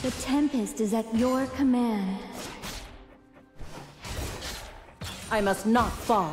The Tempest is at your command. I must not fall.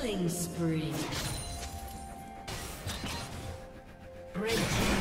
Killing spree. Shut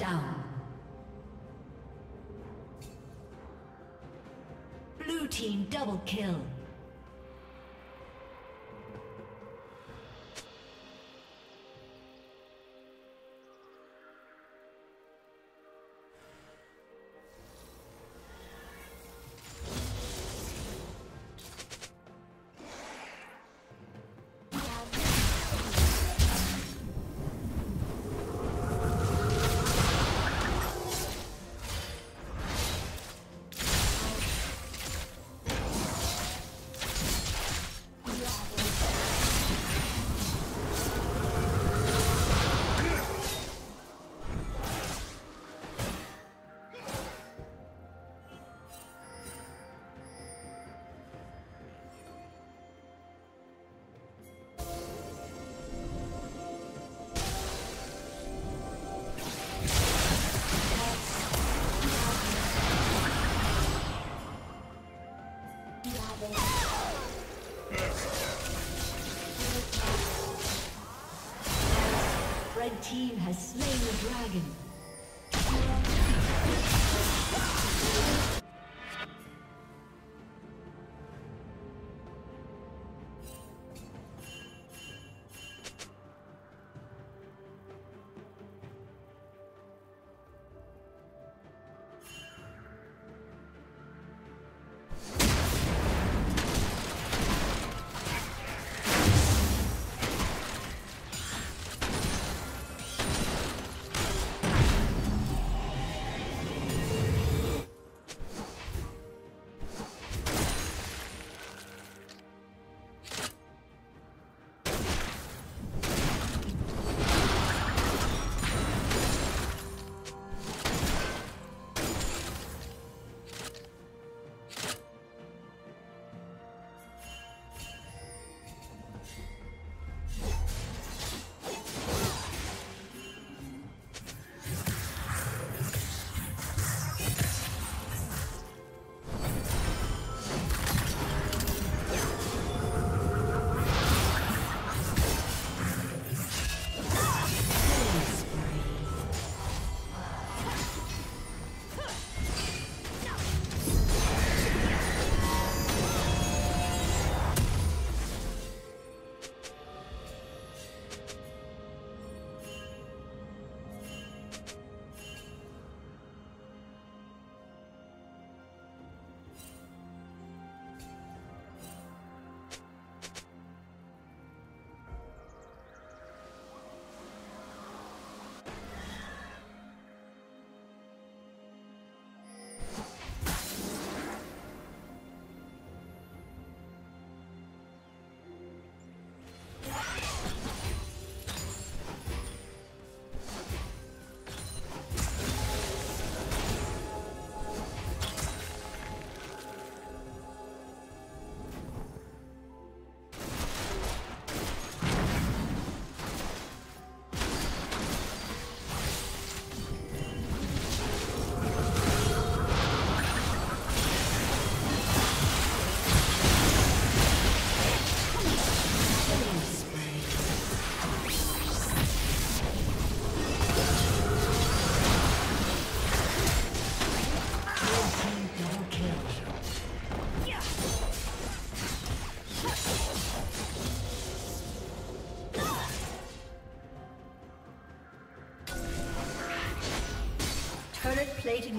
down.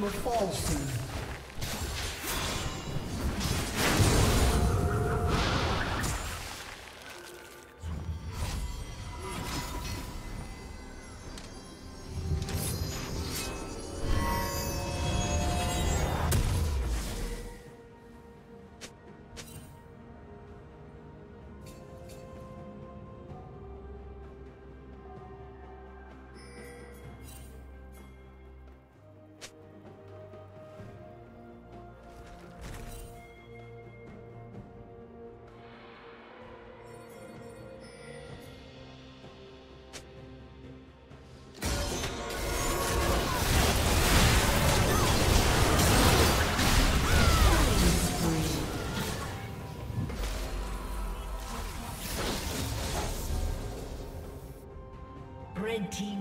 Will fall soon.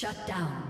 Shut down.